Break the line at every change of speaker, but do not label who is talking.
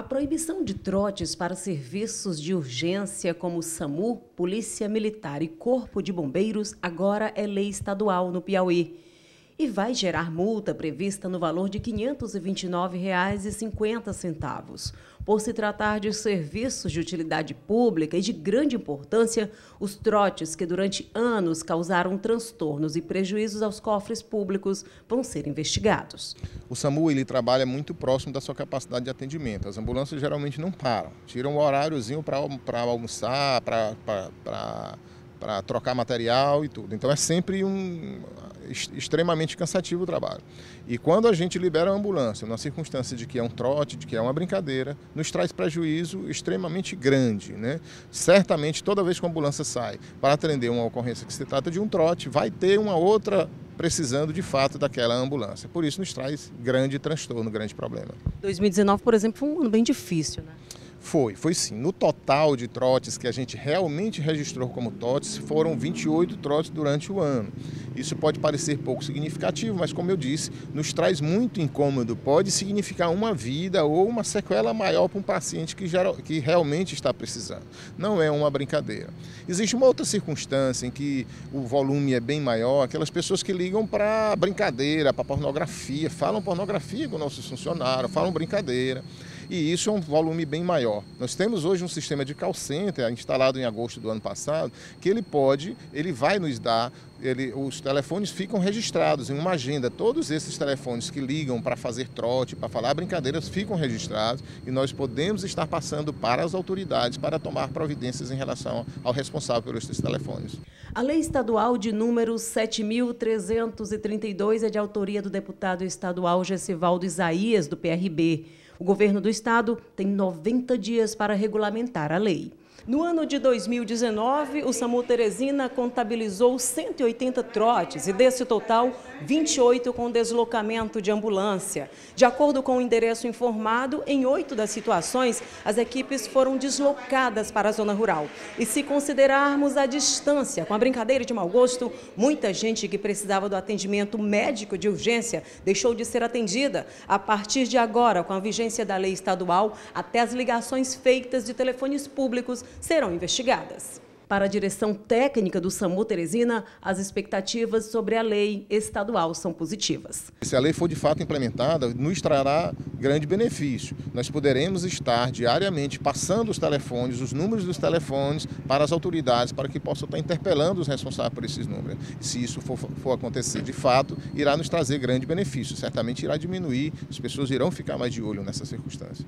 A proibição de trotes para serviços de urgência como SAMU, Polícia Militar e Corpo de Bombeiros agora é lei estadual no Piauí e vai gerar multa prevista no valor de R$ 529,50. Por se tratar de serviços de utilidade pública e de grande importância, os trotes que durante anos causaram transtornos e prejuízos aos cofres públicos vão ser investigados.
O SAMU ele trabalha muito próximo da sua capacidade de atendimento. As ambulâncias geralmente não param, tiram um horáriozinho para almoçar, para para trocar material e tudo. Então é sempre um extremamente cansativo o trabalho. E quando a gente libera a ambulância, na circunstância de que é um trote, de que é uma brincadeira, nos traz prejuízo extremamente grande. Né? Certamente, toda vez que a ambulância sai para atender uma ocorrência que se trata de um trote, vai ter uma outra precisando de fato daquela ambulância. Por isso nos traz grande transtorno, grande problema.
2019, por exemplo, foi um ano bem difícil, né?
Foi, foi sim. No total de trotes que a gente realmente registrou como trotes, foram 28 trotes durante o ano. Isso pode parecer pouco significativo, mas como eu disse, nos traz muito incômodo. Pode significar uma vida ou uma sequela maior para um paciente que, geral, que realmente está precisando. Não é uma brincadeira. Existe uma outra circunstância em que o volume é bem maior, aquelas pessoas que ligam para brincadeira, para pornografia, falam pornografia com nossos funcionários, falam brincadeira e isso é um volume bem maior. Nós temos hoje um sistema de call center instalado em agosto do ano passado, que ele pode, ele vai nos dar, ele, os telefones ficam registrados em uma agenda. Todos esses telefones que ligam para fazer trote, para falar brincadeiras, ficam registrados e nós podemos estar passando para as autoridades para tomar providências em relação ao responsável por esses telefones.
A lei estadual de número 7.332 é de autoria do deputado estadual Gessivaldo Isaías, do PRB. O governo do estado tem 90 dias para regulamentar a lei. No ano de 2019, o SAMU Teresina contabilizou 180 trotes e, desse total, 28 com deslocamento de ambulância. De acordo com o endereço informado, em oito das situações, as equipes foram deslocadas para a zona rural. E se considerarmos a distância com a brincadeira de mau gosto, muita gente que precisava do atendimento médico de urgência deixou de ser atendida. A partir de agora, com a vigência da lei estadual, até as ligações feitas de telefones públicos serão investigadas. Para a direção técnica do SAMU Teresina, as expectativas sobre a lei estadual são positivas.
Se a lei for de fato implementada, nos trará grande benefício. Nós poderemos estar diariamente passando os telefones, os números dos telefones para as autoridades, para que possam estar interpelando os responsáveis por esses números. Se isso for, for acontecer de fato, irá nos trazer grande benefício. Certamente irá diminuir, as pessoas irão ficar mais de olho nessa circunstância.